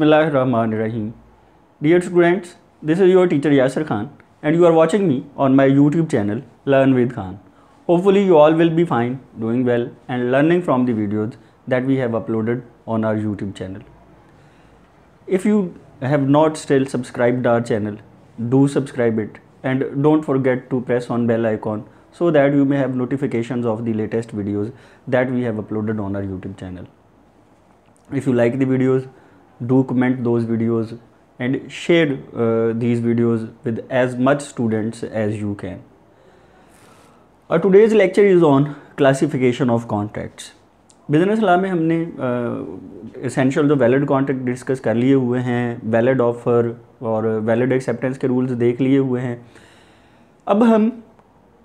Bismillahirrahmanirrahim. Dear students, this is your teacher Yasir Khan and you are watching me on my YouTube channel Learn with Khan. Hopefully you all will be fine, doing well and learning from the videos that we have uploaded on our YouTube channel. If you have not still subscribed our channel, do subscribe it and don't forget to press on bell icon so that you may have notifications of the latest videos that we have uploaded on our YouTube channel. If you like the videos, do comment those videos and share uh, these videos with as much students as you can. Our today's lecture is on classification of contracts. Business law में हमने essential जो valid contract discuss कर लिए हुए हैं valid offer और valid acceptance के rules देख लिए हुए हैं अब हम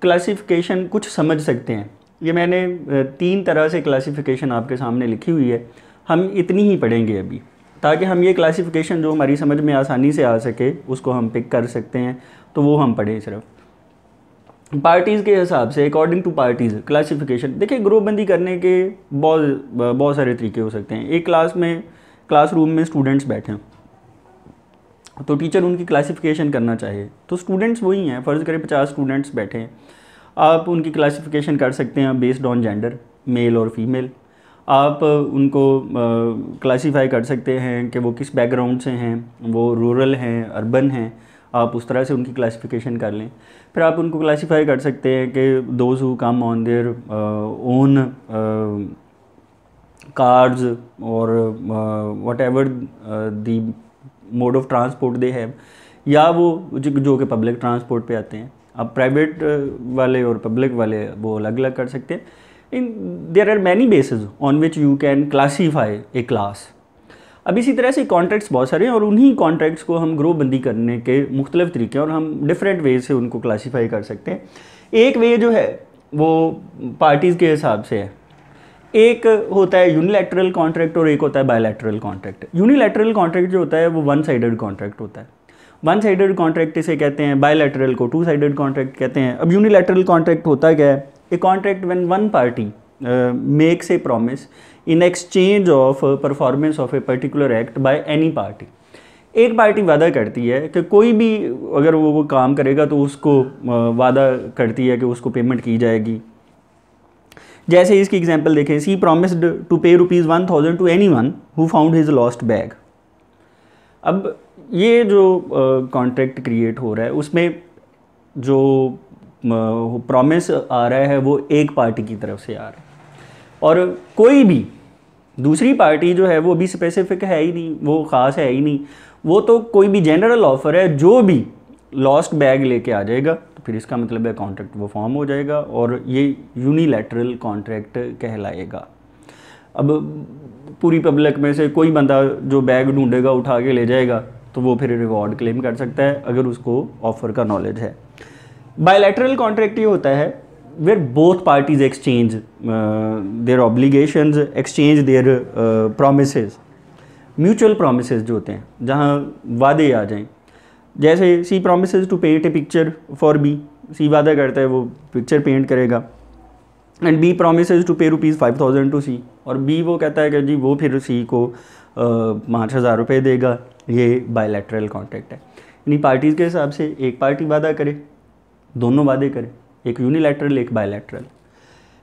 क्लासिफिकेशन कुछ समझ सकते हैं ये मैंने तीन तरह से क्लासिफिकेशन आपके सामने लिखी हुई है हम इतनी ही पढ़ेंगे अभी ताकि हम ये क्लासिफिकेशन जो हमारी समझ में आसानी से आ सके, उसको हम पिक कर सकते हैं तो वो हम पढ़ें सिर्फ़। पार्टीज़ के हिसाब से अकॉर्डिंग टू पार्टीज़ क्लासिफिकेशन देखिए, ग्रुपबंदी करने के बहुत बहुत सारे तरीके हो सकते हैं। एक क्लास में क्लासरूम में स्टूडेंट्स बैठे हैं तो टीचर उनकी क्लासिफिकेशन करना चाहिए तो स्टूडेंट्स वही हैं। फ़र्ज़ करें, पचास स्टूडेंट्स बैठे हैं। आप उनकी क्लासिफिकेशन कर सकते हैं बेस्ड ऑन जेंडर मेल और फीमेल आप उनको क्लासीफाई कर सकते हैं कि वो किस बैकग्राउंड से हैं, वो रूरल हैं अर्बन हैं, आप उस तरह से उनकी क्लासिफिकेशन कर लें। फिर आप उनको क्लासीफाई कर सकते हैं कि those who come on their own cars और whatever the mode of transport they have या वो जो कि पब्लिक ट्रांसपोर्ट पे आते हैं। अब प्राइवेट वाले और पब्लिक वाले वो अलग अलग कर सकते हैं। इन there are many basis on which you can classify a class अब इसी तरह से कॉन्ट्रैक्ट्स बहुत सारे हैं और उन्हीं कॉन्ट्रैक्ट्स को हम ग्रो बंदी करने के मुख्तलिफ़ तरीके और हम डिफरेंट वे से उनको क्लासीफाई कर सकते हैं। एक वे जो है, वो पार्टीज़ के हिसाब से है। एक होता है यूनिलैटरल कॉन्ट्रैक्ट और एक होता है बायोलैटरल कॉन्ट्रैक्ट यूनिलैटरल कॉन्ट्रैक्ट जो होता है, वो वन साइडेड कॉन्ट्रैक्ट होता है। वन साइडेड कॉन्ट्रैक्ट इसे कहते हैं बायोलैटरल को टू साइडेड कॉन्ट्रैक्ट कहते हैं। अब यूनिलैटरल कॉन्ट्रैक्ट होता क्या है? A contract when one party makes a promise in exchange of performance of a particular act by any party एक पार्टी वादा करती है कि कोई भी अगर वो वो काम करेगा तो उसको वादा करती है कि उसको पेमेंट की जाएगी। जैसे इसकी एग्जांपल देखें C promised to pay rupees one thousand to any one who found his lost bag अब ये जो कॉन्ट्रैक्ट uh, क्रिएट हो रहा है उसमें जो प्रॉमिस आ रहा है, वो एक पार्टी की तरफ़ से आ रहा है। और कोई भी, दूसरी पार्टी जो है, वो भी स्पेसिफिक है ही नहीं, वो ख़ास है ही नहीं। वो तो कोई भी जनरल ऑफ़र है, जो भी लॉस्ट बैग लेके आ जाएगा तो फिर इसका मतलब है कॉन्ट्रैक्ट वो फॉर्म हो जाएगा और ये यूनिलैटरल कॉन्ट्रैक्ट कहलाएगा। अब पूरी पब्लिक में से कोई बंदा जो बैग ढूंढेगा, उठा के ले जाएगा तो वो फिर रिवॉर्ड क्लेम कर सकता है, अगर उसको ऑफ़र का नॉलेज है। बायोलैटरल कॉन्ट्रैक्ट ये होता है parties exchange uh, their obligations exchange their uh, promises mutual promise जो होते हैं जहाँ वादे आ जाएँ। जैसे C promise to paint a picture for B C वादा करता है वो पिक्चर पेंट करेगा। And B promise to pay rupees five thousand to C और बी वो कहता है कि जी वो फिर सी को पाँच हज़ार रुपये देगा। ये बायोलेट्रल कॉन्ट्रैक्ट है। यानी पार्टीज़ के हिसाब से एक पार्टी वादा करे। दोनों वादे करें, एक यूनिलैटरल एक bilateral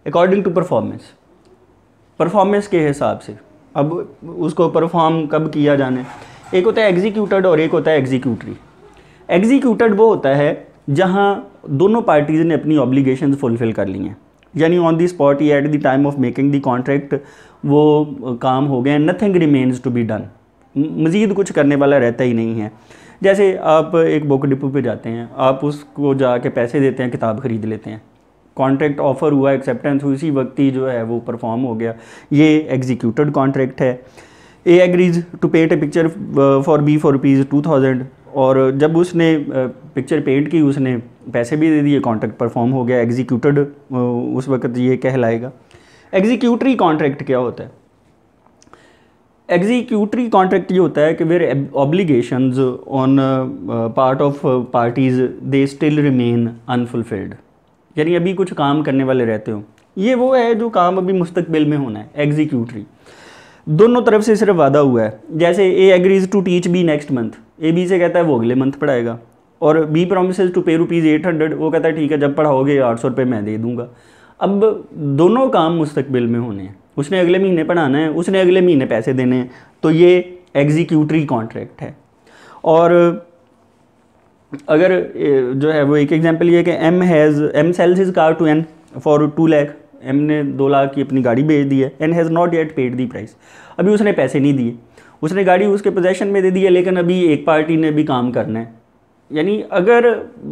according to performance performance के हिसाब से, अब उसको परफॉर्म कब किया जाने? एक होता है एग्जीक्यूटेड और एक होता है एग्जीक्यूटरी एग्जीक्यूटेड वो होता है जहाँ दोनों पार्टीज़ ने अपनी ऑब्लिगेशन फुलफ़िल कर ली हैं। यानी ऑन दी स्पॉट या at the time of making the contract वो काम हो गए nothing remains to be done मज़ीद कुछ करने वाला रहता ही नहीं है। जैसे आप एक बुक डिपो पे जाते हैं आप उसको जाके पैसे देते हैं किताब ख़रीद लेते हैं। कॉन्ट्रैक्ट ऑफ़र हुआ एक्सेप्टेंस हुई इसी वक्त ही जो है वो परफॉर्म हो गया। ये एग्जीक्यूटेड कॉन्ट्रैक्ट है। A agrees to paint a picture for B for rupees two thousand और जब उसने पिक्चर uh, पेंट की उसने पैसे भी दे दिए कॉन्ट्रैक्ट परफॉर्म हो गया एग्जीक्यूटेड uh, उस वक्त ये कहलाएगा। एग्जीक्यूटरी कॉन्ट्रैक्ट क्या होता है? एग्जीक्यूटरी कॉन्ट्रैक्ट ये होता है कि where obligation on part of parties they still remain unfulfilled यानी अभी कुछ काम करने वाले रहते हो। ये वो है जो काम अभी मुस्तकबिल में होना है एग्जीक्यूटरी दोनों तरफ़ से सिर्फ़ वादा हुआ है। जैसे A agrees to teach B next month A B से कहता है वो अगले मंथ पढ़ाएगा। और B promise to pay rupees eight hundred वो कहता है, ठीक है, जब पढ़ाओगे, आठ सौ रुपये मैं दे दूँगा। अब दोनों काम मुस्तकबिल में होने हैं। उसने अगले महीने पढ़ाना है, उसने अगले महीने पैसे देने हैं। तो ये एग्जीक्यूटरी कॉन्ट्रैक्ट है। और अगर जो है, वो एक एग्जांपल ये कि M has M sells his car to N for two lakh M ने दो लाख की अपनी गाड़ी बेच दी है। N has not yet paid the price अभी उसने पैसे नहीं दिए। उसने गाड़ी उसके पोजेशन में दे दी है, लेकिन अभी एक पार्टी ने भी काम करना है। यानी अगर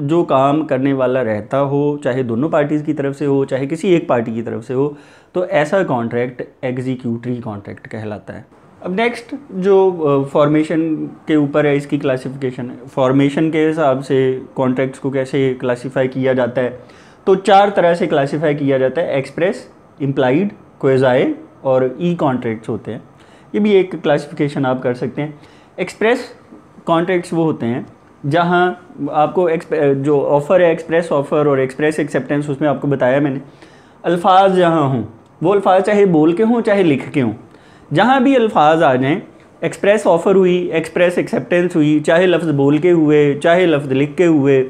जो काम करने वाला रहता हो, चाहे दोनों पार्टीज़ की तरफ़ से हो, चाहे किसी एक पार्टी की तरफ़ से हो तो ऐसा कॉन्ट्रैक्ट एग्जीक्यूटरी कॉन्ट्रैक्ट कहलाता है। अब नेक्स्ट जो फॉर्मेशन के ऊपर है इसकी क्लासिफिकेशन फॉर्मेशन के हिसाब से कॉन्ट्रैक्ट्स को कैसे क्लासीफाई किया जाता है? तो चार तरह से क्लासीफाई किया जाता है एक्सप्रेस इम्प्लाइड कोजाए और ई कॉन्ट्रैक्ट्स होते हैं। ये भी एक क्लासिफिकेशन आप कर सकते हैं। एक्सप्रेस कॉन्ट्रैक्ट्स वो होते हैं जहाँ आपको जो ऑफ़र है एक्सप्रेस ऑफ़र और एक्सप्रेस एक्सेप्टेंस उसमें आपको बताया मैंने। अल्फाज जहाँ हों, वो अल्फाज चाहे बोल के हों, चाहे लिख के हों, जहाँ भी अल्फाज आ जाएँ एक्सप्रेस ऑफ़र हुई एक्सप्रेस एक्सेप्टेंस हुई, चाहे लफ्ज़ बोल के हुए, चाहे लफ्ज़ लिख के हुए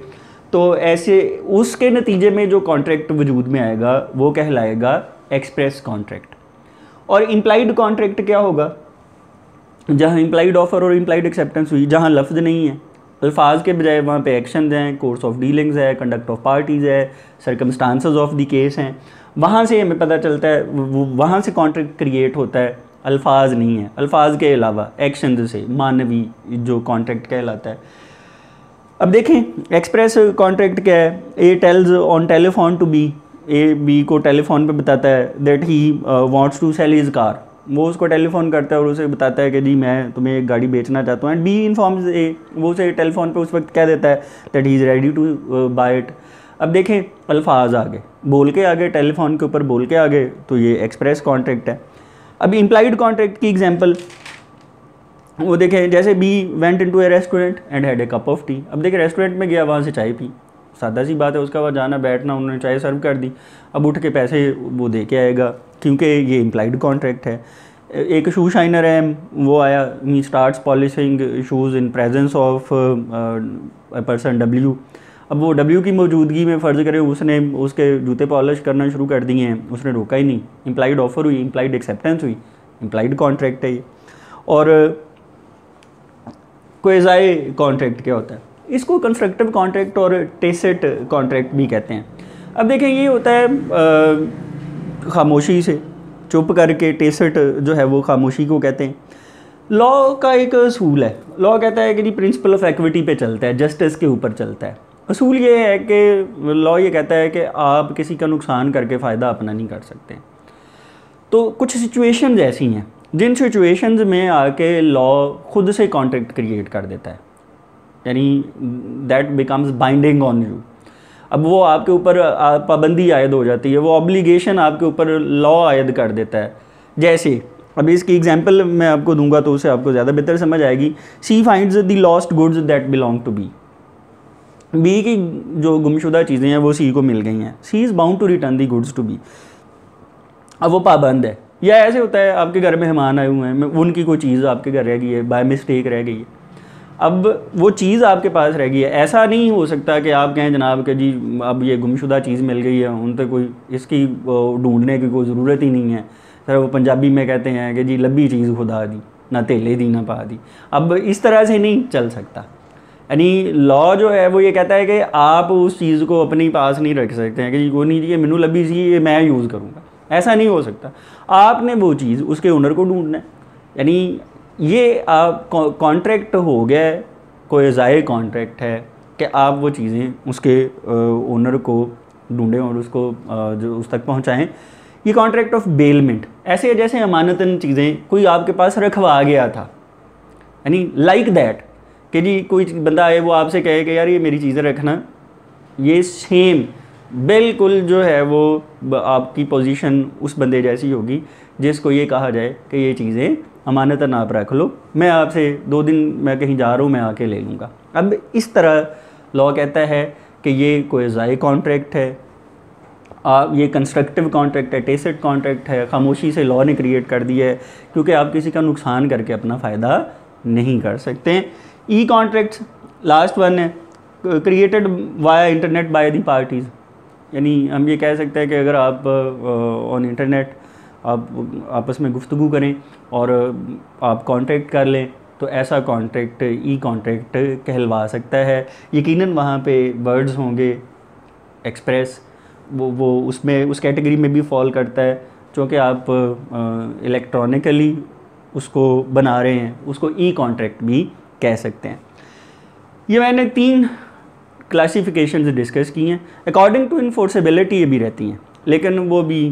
तो ऐसे उसके नतीजे में जो कॉन्ट्रैक्ट वजूद में आएगा, वो कहलाएगा एक्सप्रेस कॉन्ट्रैक्ट और इम्प्लाइड कॉन्ट्रैक्ट क्या होगा? जहाँ इम्प्लाइड ऑफ़र और इम्प्लाइड एक्सेप्टेंस हुई, जहाँ लफ्ज़ नहीं है अल्फाज के बजाय वहाँ पे एक्शन हैं कोर्स ऑफ़ डीलिंग्स है कंडक्ट ऑफ़ पार्टीज़ है सरकमस्टांसेस ऑफ़ द केस हैं। वहाँ से हमें पता चलता है, वो वहाँ से कॉन्ट्रैक्ट क्रिएट होता है, अल्फाज नहीं है। अल्फाज के अलावा एक्शन से मानवी जो कॉन्ट्रैक्ट कहलाता है। अब देखें एक्सप्रेस कॉन्ट्रैक्ट क्या है? A tells on telephone to B A B को टेलीफोन पे बताता है that he wants to sell his car वो उसको टेलीफोन करता है और उसे बताता है कि जी, मैं तुम्हें एक गाड़ी बेचना चाहता हूँ। एंड बी इन्फॉर्म्स ए वो उसे टेलीफोन पे उस वक्त कह देता है that he is ready to buy it अब देखें, अल्फाज आगे। बोल के आगे, टेलीफोन के ऊपर बोल के आगे तो ये एक्सप्रेस कॉन्ट्रैक्ट है। अब इम्प्लाइड कॉन्ट्रैक्ट की एग्ज़ाम्पल वो देखें, जैसे B went in to a restaurant and had a cup of tea अब देखें रेस्टोरेंट में गया, वहाँ से चाय पी। सादा सी बात है, उसका बाद जाना, बैठना, उन्होंने चाय सर्व कर दी। अब उठ के पैसे वो दे के आएगा। क्योंकि ये इम्प्लाइड कॉन्ट्रैक्ट है। एक शू शाइनर है, वो आया he start polishing shoes in presence of person W अब वो डब्ल्यू की मौजूदगी में फ़र्ज़ करें उसने उसके जूते पॉलिश करना शुरू कर दिए हैं। उसने रोका ही नहीं। इम्प्लाइड ऑफ़र हुई इम्प्लाइड एक्सेप्टेंस हुई इम्प्लाइड कॉन्ट्रैक्ट है ये। और कोजाए कॉन्ट्रैक्ट क्या होता है? इसको कंस्ट्रक्टिव कॉन्ट्रैक्ट और टेसेट कॉन्ट्रैक्ट भी कहते हैं। अब देखें, ये होता है खामोशी से चुप करके टेसट जो है वो खामोशी को कहते हैं। लॉ का एक असूल है। लॉ कहता है कि जी प्रिंसिपल ऑफ़ एक्विटी पे चलता है जस्टिस के ऊपर चलता है। असूल ये है कि लॉ ये कहता है कि आप किसी का नुकसान करके फ़ायदा अपना नहीं कर सकते। तो कुछ सिचुएशंस ऐसी हैं, जिन सिचुएशंस में आके लॉ खुद से कॉन्ट्रैक्ट क्रिएट कर देता है। यानी that becomes binding on you अब वो आपके ऊपर पाबंदी आयद हो जाती है, वो ऑब्लिगेशन आपके ऊपर लॉ आयद कर देता है। जैसे अभी इसकी एग्जांपल मैं आपको दूँगा तो उसे आपको ज़्यादा बेहतर समझ आएगी। C finds the lost goods that belong to B B की जो गुमशुदा चीज़ें हैं, वो सी को मिल गई हैं। C is bound to return the goods to B अब वो पाबंद है। या ऐसे होता है, आपके घर में मेहमान आए हुए हैं, उनकी कोई चीज़ आपके घर रह गई है बाय मिस्टेक रह गई है। अब वो चीज़ आपके पास रह गई है। ऐसा नहीं हो सकता कि आप कहें जनाब कि जी, अब ये गुमशुदा चीज़ मिल गई है, उन तक कोई, इसकी ढूँढने की कोई ज़रूरत ही नहीं है। सर वो पंजाबी में कहते हैं कि जी, लंबी चीज़ खुदा दी, ना तेले दी, ना पा दी। अब इस तरह से नहीं चल सकता। यानी लॉ जो है, वो ये कहता है कि आप उस चीज़ को अपने पास नहीं रख सकते हैं कि जी, कोई नहीं जी मैनू लभी सी, ये मैं यूज़ करूँगा। ऐसा नहीं हो सकता। आपने वो चीज़ उसके हुनर को ढूंढना है। यानी ये कॉन्ट्रैक्ट हो गया कोई ज़ाहिर कॉन्ट्रैक्ट है कि आप वो चीज़ें उसके ओनर को ढूंढें और उसको जो उस तक पहुंचाएँ। ये कॉन्ट्रैक्ट ऑफ़ बेलमेंट ऐसे जैसे अमानतन चीज़ें, कोई आपके पास रखवा गया था। यानी लाइक दैट कि जी कोई बंदा आए वो आपसे कहे कि यार ये मेरी चीज़ें रखना, ये सेम बिल्कुल जो है वो आपकी पोजीशन उस बंदे जैसी होगी, जिसको ये कहा जाए कि ये चीज़ें अमानतन आप रख लो। मैं आपसे दो दिन मैं कहीं जा रहा हूँ, मैं आके ले लूँगा। अब इस तरह लॉ कहता है कि ये कोई ज़ाय कॉन्ट्रैक्ट है आप ये कंस्ट्रक्टिव कॉन्ट्रैक्ट है टेसिट कॉन्ट्रैक्ट है, खामोशी से लॉ ने क्रिएट कर दिया है, क्योंकि आप किसी का नुकसान करके अपना फ़ायदा नहीं कर सकते। ई कॉन्ट्रैक्ट्स लास्ट वन है created via internet by the parties यानी हम ये कह सकते हैं कि अगर आप ऑन इंटरनेट आप, आपस में गुफ्तु करें और आप कॉन्ट्रैक्ट कर लें तो ऐसा कॉन्ट्रैक्ट ई कॉन्ट्रैक्ट कहलवा सकता है। यकीनन वहाँ पे वर्ड्स होंगे एक्सप्रेस वो वो उसमें, उस कैटेगरी में भी फॉल करता है चूँकि आप इलेक्ट्रॉनिकली उसको बना रहे हैं, उसको ई कॉन्ट्रैक्ट भी कह सकते हैं। ये मैंने तीन क्लासिफिकेशन डिस्कस की हैं। अकॉर्डिंग टू इन्फोर्सेबिलिटी ये भी रहती हैं। लेकिन वो भी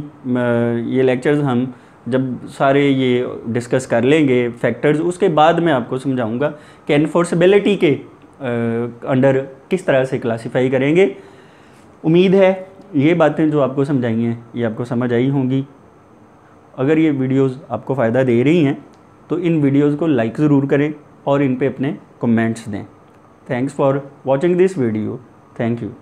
ये लेक्चर्स हम जब सारे ये डिस्कस कर लेंगे फैक्टर्स उसके बाद मैं आपको समझाऊँगा कि इन्फोर्सेबिलिटी के अंडर किस तरह से क्लासिफाई करेंगे। उम्मीद है ये बातें जो आपको समझाई हैं, ये आपको समझ आई होंगी। अगर ये वीडियोस आपको फ़ायदा दे रही हैं तो इन वीडियोस को लाइक ज़रूर करें और इन पे अपने कमेंट्स दें। Thanks for watching this video. Thank you.